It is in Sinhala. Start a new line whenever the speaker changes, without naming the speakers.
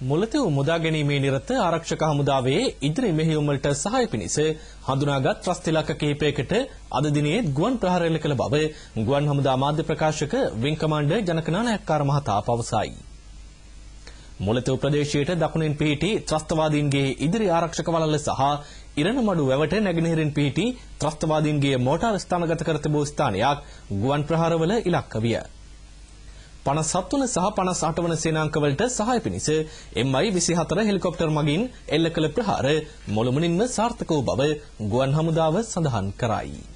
මුලතිව් මුදා ගැනීමේ නිරත ආරක්ෂක හමුදාවේ ඉදිරි මෙහෙයුම් වලට සහාය පිණිස හඳුනාගත් ත්‍රස්ත ඉලක්ක කිහිපයකට අද දිනේ ගුවන් ප්‍රහාර එල්ල කළ බව ගුවන් හමුදා මාධ්‍ය ප්‍රකාශක විං කමාන්ඩර් ජනක නානායක්කාර මහතා පවසයි. මුලතිව් ප්‍රදේශයට දකුණින් පිහිටි ත්‍රස්තවාදීන්ගේ ඉදිරි ආරක්ෂක වළල්ල සහ ඉරණමඩු වැවට නැගෙනහිරින් පිහිටි ත්‍රස්තවාදීන්ගේ මෝටාර් ස්ථානගත කර තිබූ ස්ථානයක් ගුවන් ප්‍රහාරවල ඉලක්ක විය. 57 වන සහ 58 වන සේනාංකවලට සහාය පිණිස MI-24 හෙලිකොප්ටර් මගින් එල්ල කළ ප්‍රහාර මුළුමනින්ම සාර්ථක වූ බව ගුවන් හමුදාව සඳහන් කරයි.